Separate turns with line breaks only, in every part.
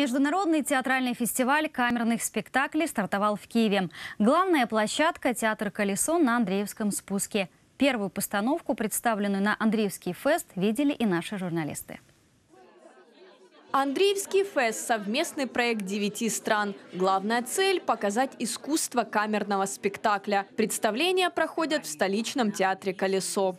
Международный театральный фестиваль камерных спектаклей стартовал в Киеве. Главная площадка – театр «Колесо» на Андреевском спуске. Первую постановку, представленную на Андреевский фест, видели и наши журналисты.
Андреевский фест – совместный проект девяти стран. Главная цель – показать искусство камерного спектакля. Представления проходят в столичном театре «Колесо».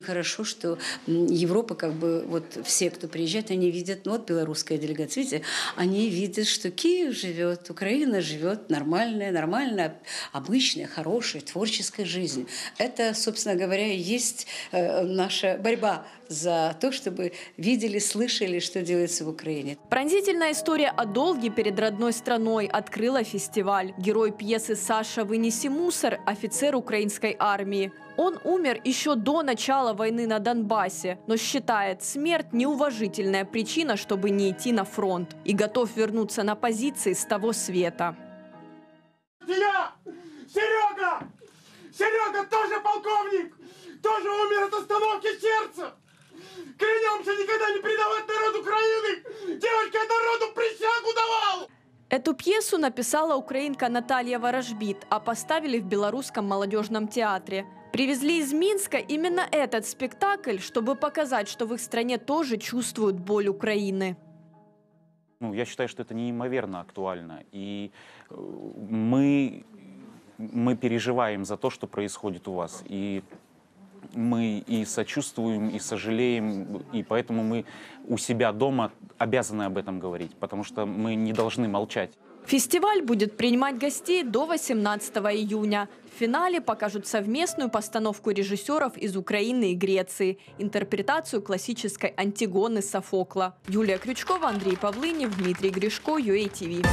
Хорошо, что Европа, как бы, вот все, кто приезжает, они видят, ну вот белорусская делегация, видите, они видят, что Киев живет, Украина живет нормальная, нормальная, обычная, хорошая, творческая жизнь. Это, собственно говоря, и есть э, наша борьба за то, чтобы видели, слышали, что делается в Украине.
Пронзительная история о долге перед родной страной открыла фестиваль. Герой пьесы Саша «Вынеси мусор» – офицер украинской армии. Он умер еще до начала войны на Донбассе, но считает смерть неуважительная причина, чтобы не идти на фронт и готов вернуться на позиции с того света.
Я! Серега! Серега тоже полковник! Тоже умер от остановки
Эту пьесу написала украинка Наталья Ворожбит, а поставили в Белорусском молодежном театре. Привезли из Минска именно этот спектакль, чтобы показать, что в их стране тоже чувствуют боль Украины.
Ну, я считаю, что это неимоверно актуально. И э, мы, мы переживаем за то, что происходит у вас. И мы и сочувствуем, и сожалеем, и поэтому мы у себя дома обязаны об этом говорить, потому что мы не должны молчать.
Фестиваль будет принимать гостей до 18 июня. В финале покажут совместную постановку режиссеров из Украины и Греции, интерпретацию классической Антигоны Софокла. Юлия Крючкова, Андрей Павлынев, Дмитрий Гришко, UATV.